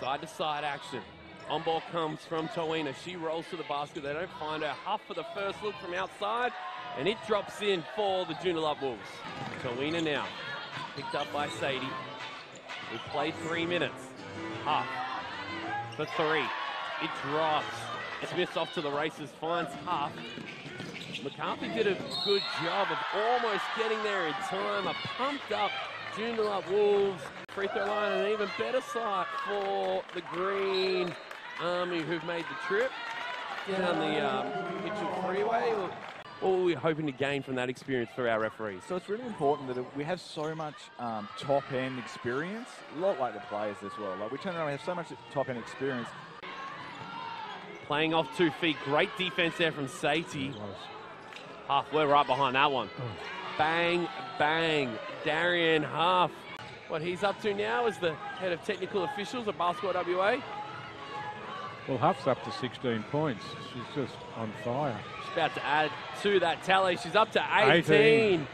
Side to side action. On ball comes from Towina. She rolls to the basket. They don't find her. Huff for the first look from outside. And it drops in for the Joondalup Wolves. Towina now. Picked up by Sadie. We've played three minutes. Huff for three. It drops. Smith off to the races, finds Huff. McCarthy did a good job of almost getting there in time. A pumped up Joondalup Wolves. Free throw line, an even better sight for the Green Army who've made the trip down the um, Mitchell Freeway. What were we hoping to gain from that experience for our referees? So it's really important that we have so much um, top end experience, a lot like the players as well. Like we turn around, we have so much top end experience. Playing off two feet, great defense there from Satie. Halfway right behind that one. Bang, bang. Darien Huff. What he's up to now is the head of technical officials at Basketball WA. Well, Huff's up to 16 points. She's just on fire. She's about to add to that tally. She's up to 18. 18.